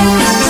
Música